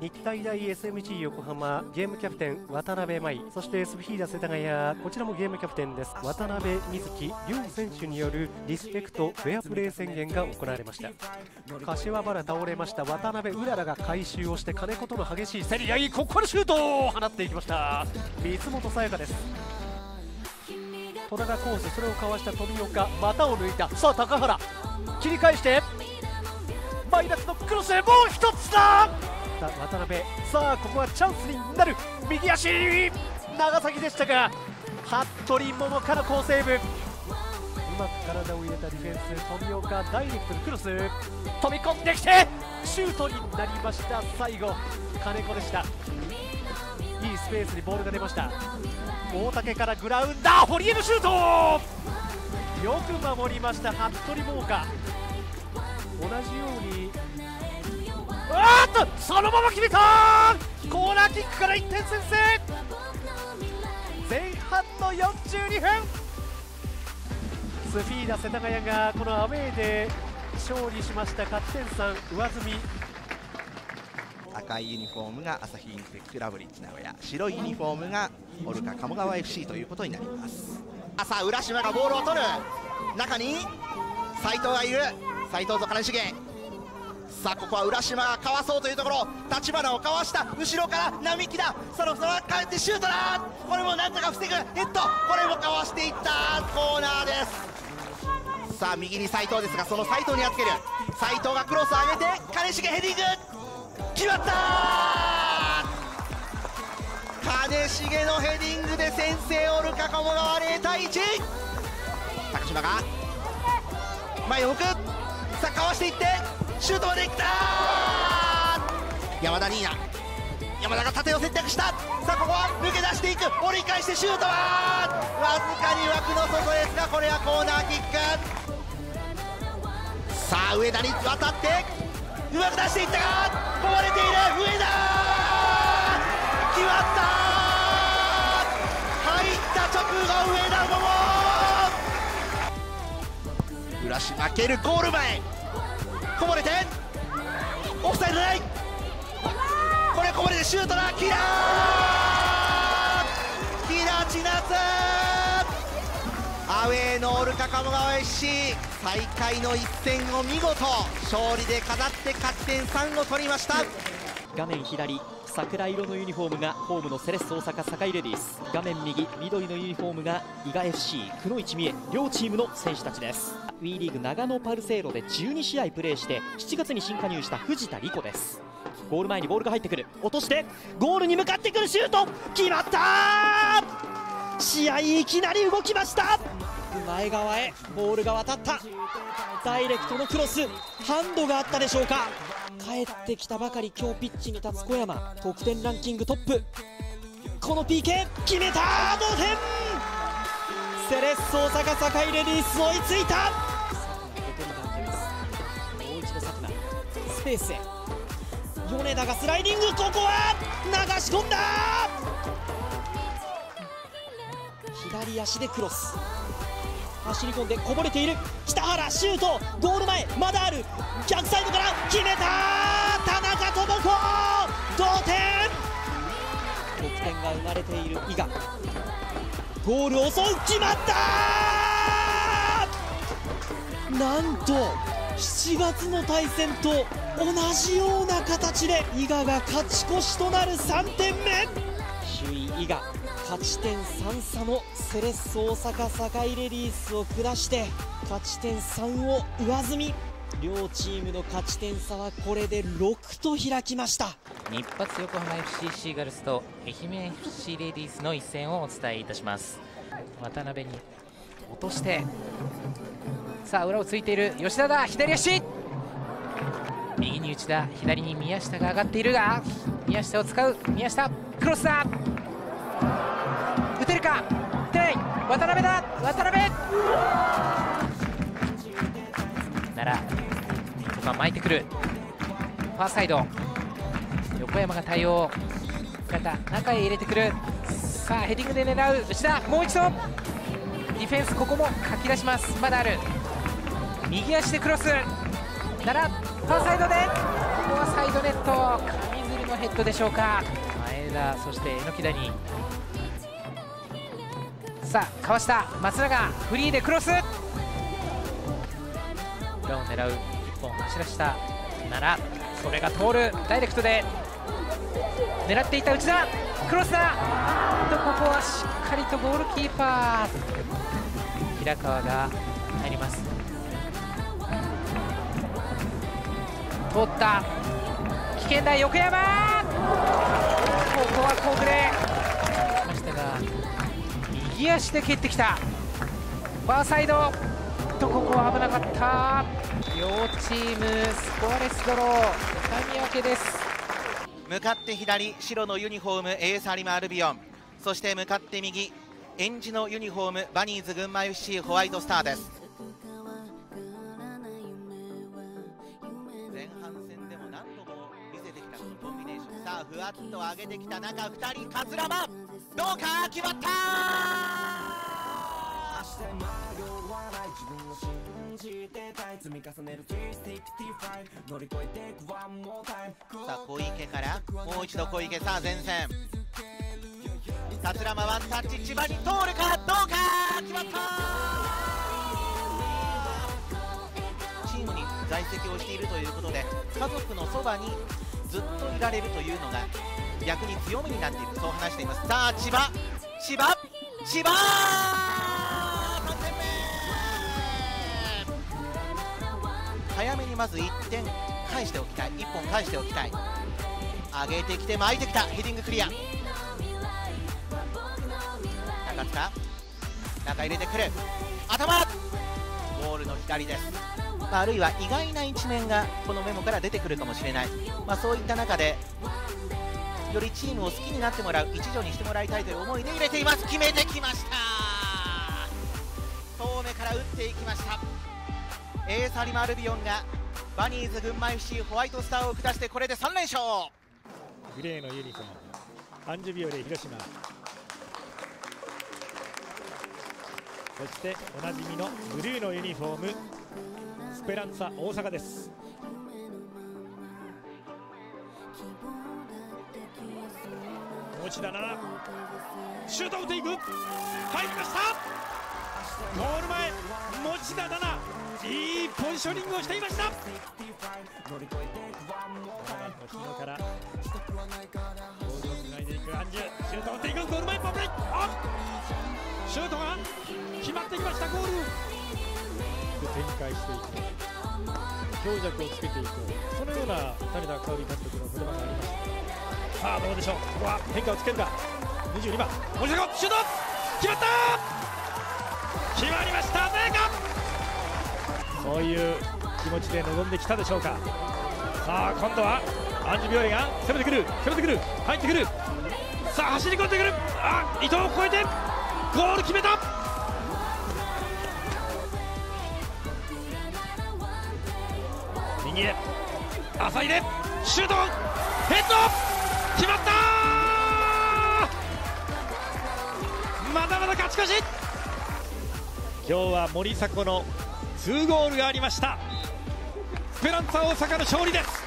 日体大 SMG 横浜ゲームキャプテン渡辺舞そしてスフィーダ世田谷こちらもゲームキャプテンです。渡辺瑞希両選手によるリスペクトフェアプレー宣言が行われました。柏原倒れました。渡辺うららが回収をして金子との激しい競り合いここからシュートを放っていきました。三本さやかです。戸田がコースそれをかわした富岡股を抜いた。さあ高原。切り返して。マイナスのクロスもう一つだ。渡辺。さあここはチャンスになる右足。長崎でしたが服部桃から好セーブ。うまく体を入れたディフェンス富岡ダイレクトにクロス。飛び込んできてシュートになりました。最後金子でした。いいスペースにボールが出ました。大竹からグラウンダー堀江のシュート。よく守りました服部桃香同じようにあーっとそのまま決めたコーナーキックから1点先制。前半の42分。スフィーダ世田谷がこのアウェーで勝利しました勝ち点3上積み。赤いユニフォームが朝日インテックラブリッジ名古屋白いユニフォームがオルカ鴨川 FC ということになります。朝浦島がボールを取る。中に斉藤がいる。斉藤と金重さあここは浦島がかわそうというところ。立花をかわした。後ろから並木だ。そろそろ帰ってシュートだ。これもなんとか防ぐ。ヘッドこれもかわしていった。コーナーです。さあ右に斉藤ですがその斉藤にやっつける。斉藤がクロスを上げて金重ヘディング。決まった金重のヘディングで先制オルカ鴨川0対1高島が前を向く。さあかわしていって。シュートまでいった！山田ニーナ山田が縦を選択した！さあここは抜け出していく！折り返してシュートは！わずかに枠の外ですがこれはコーナーキック。さあ上田に渡ってうまく出していったがこぼれている！上田!決まった!入った直後上田桃浦島蹴る！ゴール前！こぼれてオフサイドない。これこぼれてシュートだキラー。キラチナツアウェーのオルカ鴨川 FC 最下位の一戦を見事勝利で飾って勝ち点3を取りました。画面左桜色のユニフォームがホームのセレッソ大阪堺レディース。画面右緑のユニフォームが伊賀 FC 久野一美恵両チームの選手たちです。WE リーグ長野パルセイロで12試合プレーして7月に新加入した藤田理子です。ゴール前にボールが入ってくる。落としてゴールに向かってくるシュート。決まった試合いきなり動きました!前側へボールが渡った。ダイレクトのクロスハンドがあったでしょうか。帰ってきたばかり今日ピッチに立つ小山。得点ランキングトップ。この PK 決めた！同点。セレッソ大阪堺レディース追いついた。もう一度佐久間スペースへ米田がスライディング。ここは流し込んだ！左足でクロス。走り込んでこぼれている。北原シュート。ゴール前まだある。逆サイドから決めた田中智子同点。得点が生まれている伊賀。ゴールを襲う決まったなんと7月の対戦と同じような形で伊賀が勝ち越しとなる3点目。首位伊賀勝ち点3差のセレッソ大阪堺レディースを下して勝ち点3を上積み。両チームの勝ち点差はこれで6と開きました。日発横浜 FC シーガルスと愛媛 FC レディースの一戦をお伝えいたします。渡辺に落としてさあ裏をついている吉田だ。左足。右に内田。左に宮下が上がっているが宮下を使う。宮下。クロスだ。打てるか？打てない。渡辺だ。渡辺。ならここは巻いてくる。ファーサイド。横山が対応。肩中へ入れてくる。さあヘディングで狙う。内田もう一度。ディフェンスここもかき出します。まだある。右足でクロス。ならファーサイドで。ここはサイドネット。上水のヘッドでしょうか。田そして榎谷。さあかわした。松永フリーでクロス。裏を狙う1本走らした。ならそれが通る。ダイレクトで。狙っていた内田。クロスだ。とここはしっかりとゴールキーパー。平川が入ります。通った。危険だ。横山。好プレーしましたが右足で蹴ってきた。ファーサイド。とここは危なかった。両チームスコアレスドロー。痛み分けです。向かって左白のユニフォーム AS 有馬アルビオン。そして向かって右エンジのユニフォームバニーズ群馬 FC ホワイトスターです。ョンさあふわっと上げてきた中2人桂馬どうか決まったさあ小池からもう一度小池さあ前線。桂馬ワンタッチ千葉に通るかどうか決まったチームに在籍をしているということで家族のそばにずっといられるというのが逆に強みになっているそう話しています。さあ千葉千葉千葉 !3 点目早めにまず1点返しておきたい。1本返しておきたい。上げてきて巻いてきた。ヘディングクリア。高塚中入れてくる。頭!ールの左です、まあ、あるいは意外な一面がこのメモから出てくるかもしれない、まあ、そういった中でよりチームを好きになってもらう一助にしてもらいたいという思いで入れています。決めてきました。遠目から打っていきました。エース有馬アルビオンがバニーズ群馬 FC ホワイトスターを下してこれで3連勝。グレーのユニフォーム。アンジュビオレ広島。そしておなじみのブルーのユニフォームスペランサ大阪です。持田奈シュートを打っていく。入りました。ゴール前持田奈々いいポジショニングをしていました。日野からボールをつないでいく。アンジュシュートを打っていく。ゴール前ポップレイシュートが。決まってきましたゴール。展開していこう。強弱をつけていこう。そのような谷田香織監督の言葉がありました。さあどうでしょう。ここは変化をつけるか。22番。森迫シュート!決まった!決まりましたメカそういう気持ちで臨んできたでしょうか。さあ今度はアンジュビオレが攻めてくる。攻めてくる。入ってくる。さあ走り込んでくる。あ伊藤を越えてゴール決めた右へ浅いでシュートヘッド決まったまだまだ勝ち越し！今日は森迫の2ゴールがありました。スペランツァ大阪の勝利です。